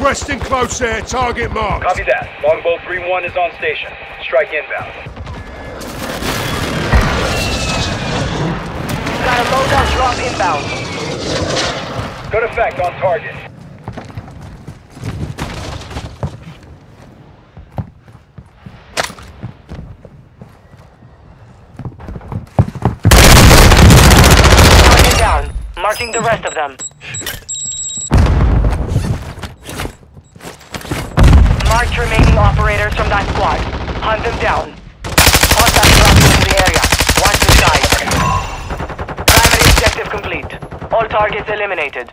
Requesting close air, target marked. Copy that. Longbow 3-1 is on station. Strike inbound. Got a loadout drop inbound. Good effect on target. Target down. Marking the rest of them. Operators from that squad. Hunt them down. Hostiles dropping into the area. Watch the skies. Primary objective complete. All targets eliminated.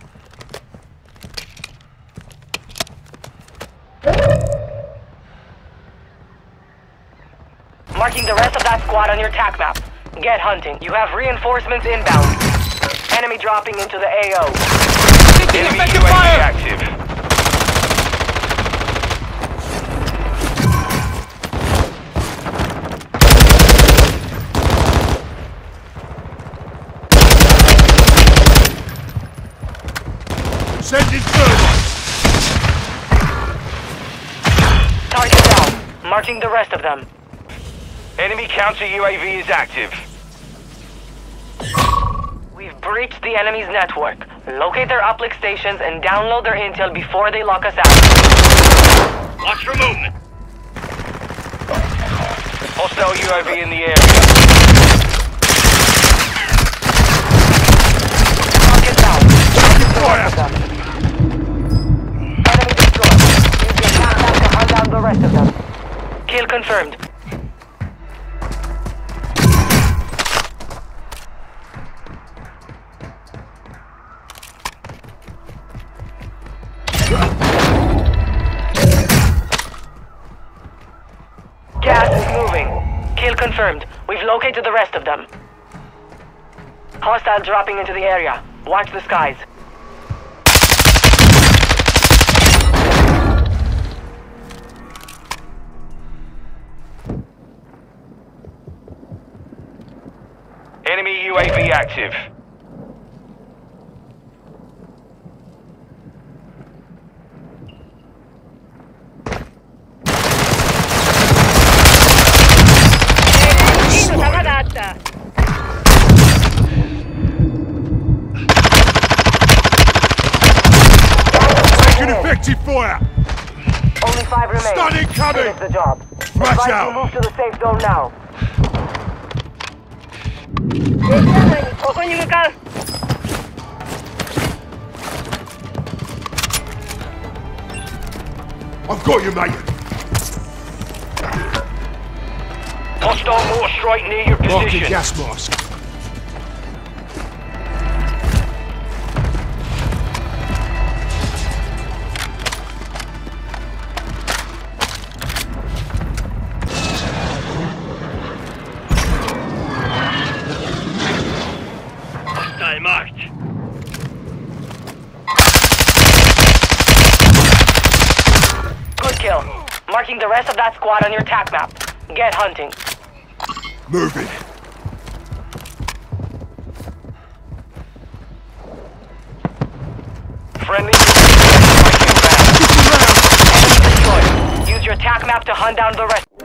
Marking the rest of that squad on your tac map. Get hunting. You have reinforcements inbound. Enemy dropping into the AO. Enemy UAV active. Sending thermite. Target down. Marking the rest of them. Enemy counter UAV is active. We've breached the enemy's network. Locate their uplink stations and download their intel before they lock us out. Watch for movement. Hostile UAV in the area. Confirmed. Gas is moving. Kill confirmed. We've located the rest of them. Hostile dropping into the area. Watch the skies. Enemy UAV active. Taking effective fire. Only five remain. Stun incoming! Finish the job. Flash Advise out. move to the safe zone now. I've got you, mate. Hostile mortar strike near your position. Marking position. gas mask. Kill. Marking the rest of that squad on your tac map. Get hunting. Moving. Friendly. Enemy destroyed. Use your tac map to hunt down the rest.